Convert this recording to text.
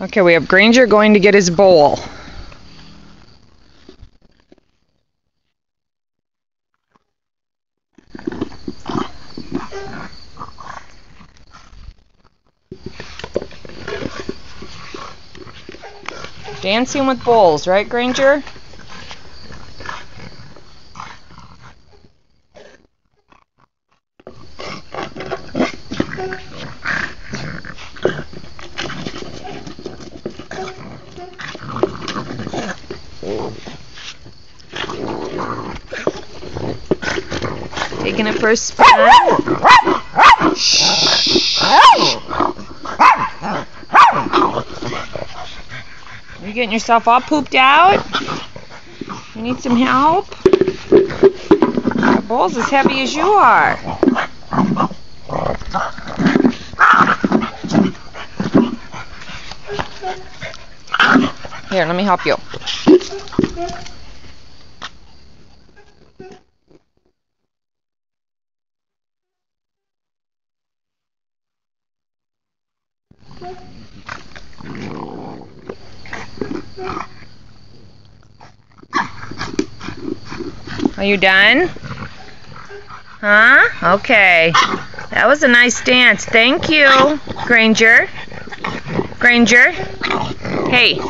Okay, we have Granger going to get his bowl. Dancing with bowls, right, Granger? Taking it for a spin. You getting yourself all pooped out? You need some help? That bowl's as heavy as you are. Here, let me help you. Are you done? Huh? Okay. That was a nice dance. Thank you, Granger. Granger. Hey.